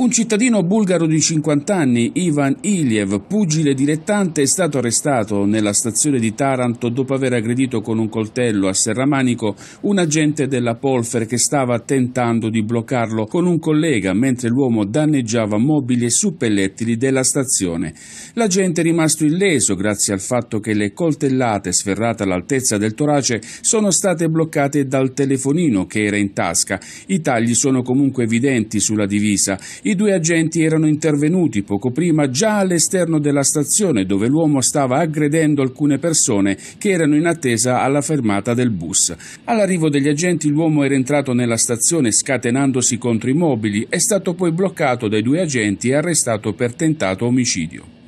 Un cittadino bulgaro di 50 anni, Ivan Iliev, pugile dilettante, è stato arrestato nella stazione di Taranto dopo aver aggredito con un coltello a serramanico un agente della Polfer che stava tentando di bloccarlo con un collega mentre l'uomo danneggiava mobili e suppellettili della stazione. L'agente è rimasto illeso grazie al fatto che le coltellate sferrate all'altezza del torace sono state bloccate dal telefonino che era in tasca. I tagli sono comunque evidenti sulla divisa. I due agenti erano intervenuti poco prima già all'esterno della stazione dove l'uomo stava aggredendo alcune persone che erano in attesa alla fermata del bus. All'arrivo degli agenti l'uomo era entrato nella stazione scatenandosi contro i mobili, è stato poi bloccato dai due agenti e arrestato per tentato omicidio.